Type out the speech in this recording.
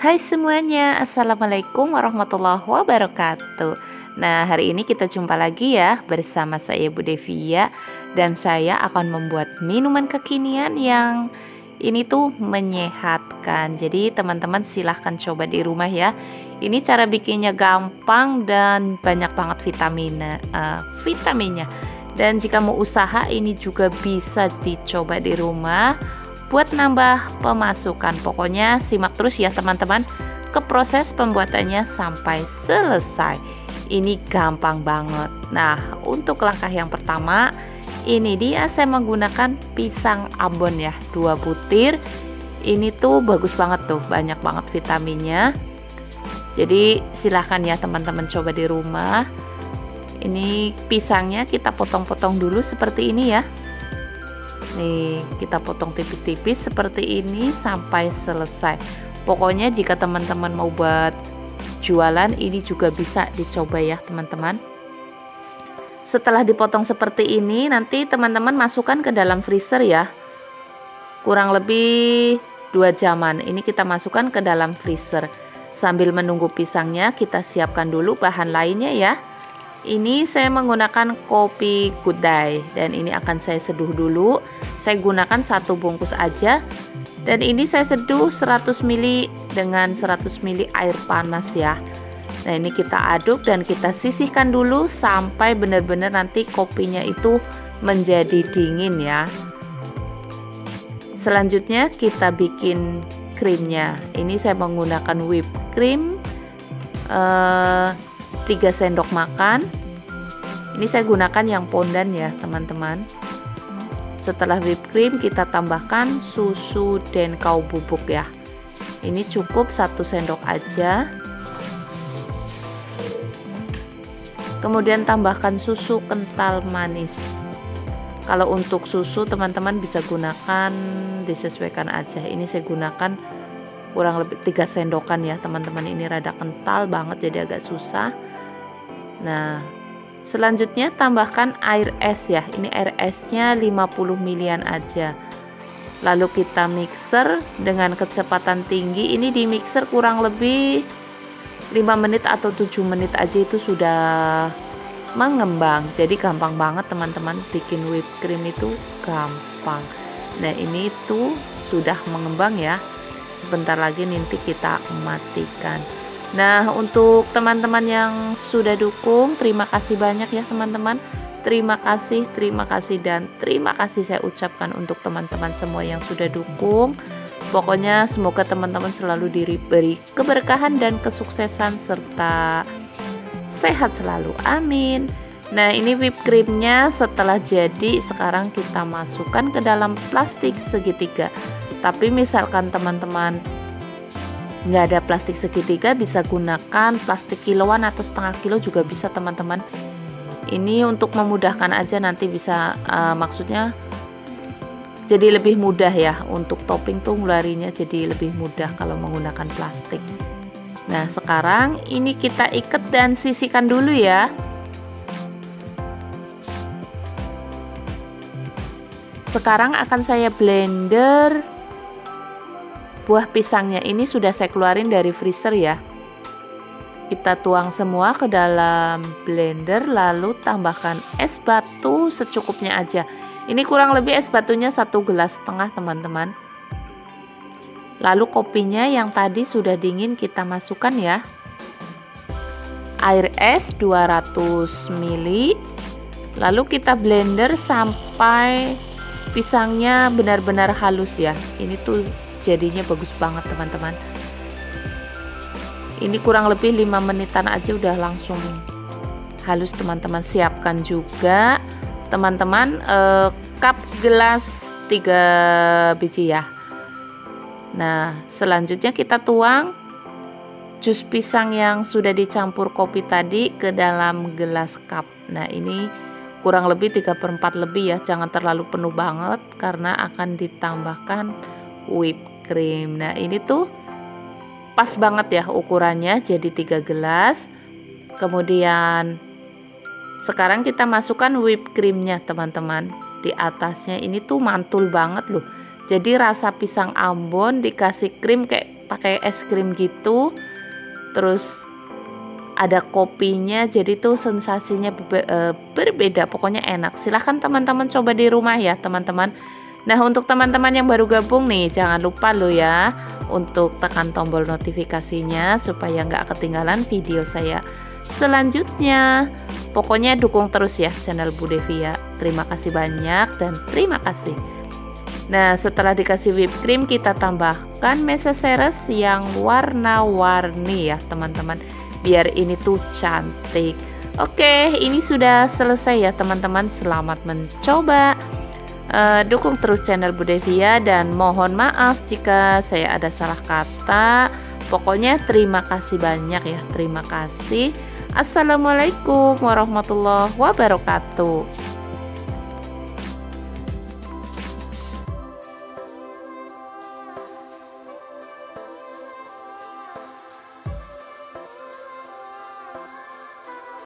Hai semuanya, Assalamualaikum warahmatullahi wabarakatuh. Nah hari ini kita jumpa lagi ya bersama saya Bu Devia Dan saya akan membuat minuman kekinian yang ini tuh menyehatkan. Jadi teman-teman silahkan coba di rumah ya. Ini cara bikinnya gampang dan banyak banget vitamin uh, vitaminnya. Dan jika mau usaha ini juga bisa dicoba di rumah buat nambah pemasukan. Pokoknya simak terus ya teman-teman ke proses pembuatannya sampai selesai. Ini gampang banget. Nah, untuk langkah yang pertama, ini dia saya menggunakan pisang Ambon ya, dua butir. Ini tuh bagus banget tuh, banyak banget vitaminnya. Jadi silahkan ya teman-teman coba di rumah. Ini pisangnya kita potong-potong dulu seperti ini ya nih kita potong tipis-tipis seperti ini sampai selesai. Pokoknya jika teman-teman mau buat jualan ini juga bisa dicoba ya teman-teman. Setelah dipotong seperti ini nanti teman-teman masukkan ke dalam freezer ya. Kurang lebih dua jaman ini kita masukkan ke dalam freezer. Sambil menunggu pisangnya kita siapkan dulu bahan lainnya ya. Ini saya menggunakan kopi day dan ini akan saya seduh dulu saya gunakan satu bungkus aja. Dan ini saya seduh 100 ml dengan 100 ml air panas ya. Nah ini kita aduk dan kita sisihkan dulu sampai benar-benar nanti kopinya itu menjadi dingin ya. Selanjutnya kita bikin krimnya. Ini saya menggunakan whipped cream uh, 3 sendok makan. Ini saya gunakan yang pondan ya teman-teman setelah whipped cream kita tambahkan susu dan kau bubuk ya. Ini cukup satu sendok aja. Kemudian tambahkan susu kental manis. Kalau untuk susu teman-teman bisa gunakan disesuaikan aja. Ini saya gunakan kurang lebih 3 sendokan ya teman-teman. Ini rada kental banget jadi agak susah. Nah selanjutnya tambahkan air es ya. Ini air esnya 50 milian aja. Lalu kita mixer dengan kecepatan tinggi. Ini di mixer kurang lebih 5 menit atau 7 menit aja itu sudah mengembang. Jadi gampang banget teman-teman. Bikin whipped cream itu gampang. Nah ini tuh sudah mengembang ya. Sebentar lagi nanti kita matikan nah untuk teman-teman yang sudah dukung terima kasih banyak ya teman-teman. Terima kasih terima kasih dan terima kasih saya ucapkan untuk teman-teman semua yang sudah dukung. Pokoknya semoga teman-teman selalu diberi keberkahan dan kesuksesan serta sehat selalu. Amin. Nah ini whipped creamnya setelah jadi sekarang kita masukkan ke dalam plastik segitiga. Tapi misalkan teman-teman nggak ada plastik segitiga bisa gunakan plastik kiloan atau setengah kilo juga bisa teman-teman. Ini untuk memudahkan aja nanti bisa uh, maksudnya jadi lebih mudah ya. Untuk topping tuh ngelarinya jadi lebih mudah kalau menggunakan plastik. Nah sekarang ini kita ikat dan sisihkan dulu ya. Sekarang akan saya blender buah pisangnya ini sudah saya keluarin dari freezer ya. Kita tuang semua ke dalam blender lalu tambahkan es batu secukupnya aja. Ini kurang lebih es batunya satu gelas setengah teman-teman. Lalu kopinya yang tadi sudah dingin kita masukkan ya. Air es 200 ml lalu kita blender sampai pisangnya benar-benar halus ya. Ini tuh jadinya bagus banget teman-teman. Ini kurang lebih 5 menitan aja udah langsung halus teman-teman. Siapkan juga teman-teman eh, cup gelas 3 biji ya. Nah selanjutnya kita tuang jus pisang yang sudah dicampur kopi tadi ke dalam gelas cup. Nah ini kurang lebih 3 per 4 lebih ya. Jangan terlalu penuh banget karena akan ditambahkan whip cream nah ini tuh pas banget ya ukurannya jadi tiga gelas. Kemudian sekarang kita masukkan whipped creamnya teman-teman. Di atasnya ini tuh mantul banget loh. Jadi rasa pisang Ambon dikasih krim kayak pakai es krim gitu. Terus ada kopinya jadi tuh sensasinya e, berbeda. Pokoknya enak. Silahkan teman-teman coba di rumah ya teman-teman Nah untuk teman-teman yang baru gabung nih jangan lupa lo ya untuk tekan tombol notifikasinya supaya nggak ketinggalan video saya selanjutnya. Pokoknya dukung terus ya channel Bu Devi terima kasih banyak dan terima kasih. Nah setelah dikasih whipped cream kita tambahkan meseseres yang warna-warni ya teman-teman. Biar ini tuh cantik. Oke ini sudah selesai ya teman-teman. Selamat mencoba uh, dukung terus channel Budevia dan mohon maaf jika saya ada salah kata. Pokoknya terima kasih banyak ya terima kasih. Assalamualaikum warahmatullahi wabarakatuh